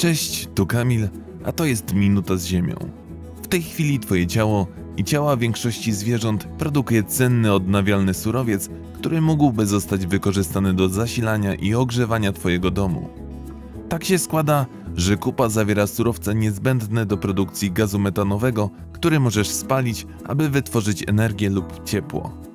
Cześć, tu Kamil, a to jest Minuta z Ziemią. W tej chwili Twoje ciało i ciała większości zwierząt produkuje cenny odnawialny surowiec, który mógłby zostać wykorzystany do zasilania i ogrzewania Twojego domu. Tak się składa, że kupa zawiera surowce niezbędne do produkcji gazu metanowego, który możesz spalić, aby wytworzyć energię lub ciepło.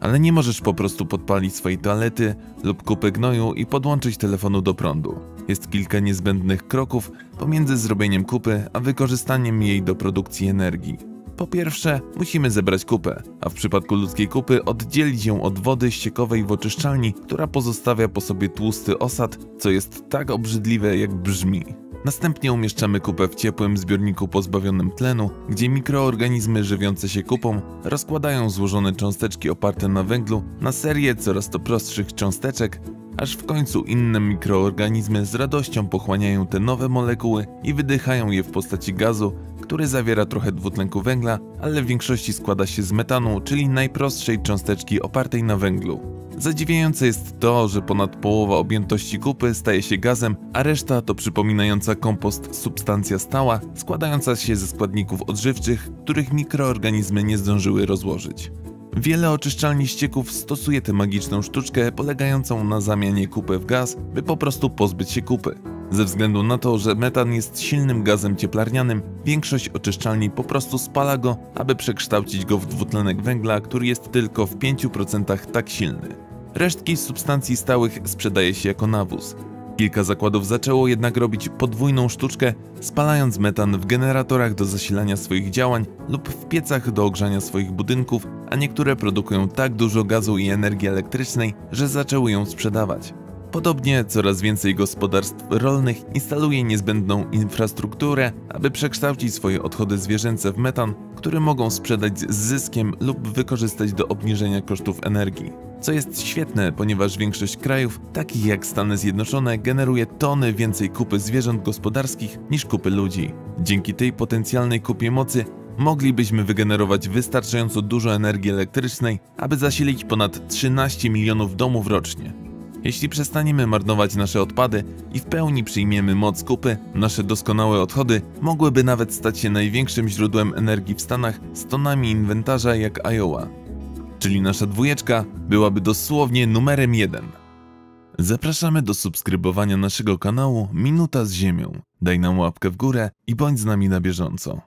Ale nie możesz po prostu podpalić swojej toalety lub kupy gnoju i podłączyć telefonu do prądu. Jest kilka niezbędnych kroków pomiędzy zrobieniem kupy a wykorzystaniem jej do produkcji energii. Po pierwsze, musimy zebrać kupę, a w przypadku ludzkiej kupy oddzielić ją od wody ściekowej w oczyszczalni, która pozostawia po sobie tłusty osad, co jest tak obrzydliwe jak brzmi. Następnie umieszczamy kupę w ciepłym zbiorniku pozbawionym tlenu, gdzie mikroorganizmy żywiące się kupą rozkładają złożone cząsteczki oparte na węglu na serię coraz to prostszych cząsteczek, aż w końcu inne mikroorganizmy z radością pochłaniają te nowe molekuły i wydychają je w postaci gazu, który zawiera trochę dwutlenku węgla, ale w większości składa się z metanu, czyli najprostszej cząsteczki opartej na węglu. Zadziwiające jest to, że ponad połowa objętości kupy staje się gazem, a reszta to przypominająca kompost substancja stała, składająca się ze składników odżywczych, których mikroorganizmy nie zdążyły rozłożyć. Wiele oczyszczalni ścieków stosuje tę magiczną sztuczkę polegającą na zamianie kupy w gaz, by po prostu pozbyć się kupy. Ze względu na to, że metan jest silnym gazem cieplarnianym, większość oczyszczalni po prostu spala go, aby przekształcić go w dwutlenek węgla, który jest tylko w 5% tak silny. Resztki substancji stałych sprzedaje się jako nawóz. Kilka zakładów zaczęło jednak robić podwójną sztuczkę, spalając metan w generatorach do zasilania swoich działań lub w piecach do ogrzania swoich budynków, a niektóre produkują tak dużo gazu i energii elektrycznej, że zaczęły ją sprzedawać. Podobnie coraz więcej gospodarstw rolnych instaluje niezbędną infrastrukturę, aby przekształcić swoje odchody zwierzęce w metan, który mogą sprzedać z zyskiem lub wykorzystać do obniżenia kosztów energii. Co jest świetne, ponieważ większość krajów, takich jak Stany Zjednoczone, generuje tony więcej kupy zwierząt gospodarskich niż kupy ludzi. Dzięki tej potencjalnej kupie mocy moglibyśmy wygenerować wystarczająco dużo energii elektrycznej, aby zasilić ponad 13 milionów domów rocznie. Jeśli przestaniemy marnować nasze odpady i w pełni przyjmiemy moc kupy, nasze doskonałe odchody mogłyby nawet stać się największym źródłem energii w Stanach z tonami inwentarza jak Iowa. Czyli nasza dwójeczka byłaby dosłownie numerem jeden. Zapraszamy do subskrybowania naszego kanału Minuta z Ziemią. Daj nam łapkę w górę i bądź z nami na bieżąco.